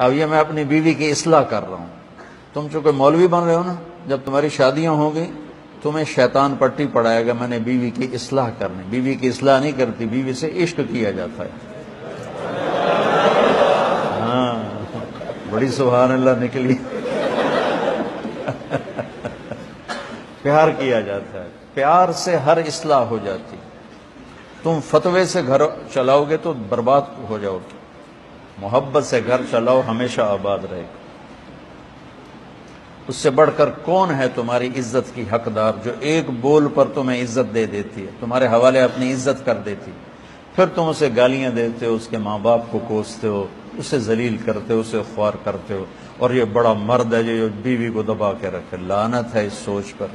अब ये मैं अपनी बीवी की इसलाह कर रहा हूँ। तुम चूँकि मौलवी बन रहे हो ना, जब तुम्हारी शादियाँ होंगी, तुम्हें शैतान पट्टी पड़ाएगा, मैंने बीवी की इसलाह करनी। बीवी की इसलाह नहीं करती, बीवी से इश्क किया जाता है। हाँ बड़ी सुबहान अल्लाह निकली। प्यार किया जाता है। प्यार से हर इसलाह हो जाती। तुम फतवे से घर चलाओगे तो बर्बाद हो जाओगे। मोहब्बत से घर चलाओ, हमेशा आबाद रहेगा उससे बढ़कर कौन है तुम्हारी इज़्ज़त की हकदार जो एक बोल पर तुम्हें इज़्ज़त दे देती है? तुम्हारे हवाले अपनी इज़्ज़त कर देती फिर तुम उसे गालियाँ देते हो, उसके माँ बाप को कोसते हो, उसे जलील करते हो, उसे ख्वार करते हो, और ये बड़ा मर्द है जो बीवी को दबा के रखे। लानत है इस सोच पर।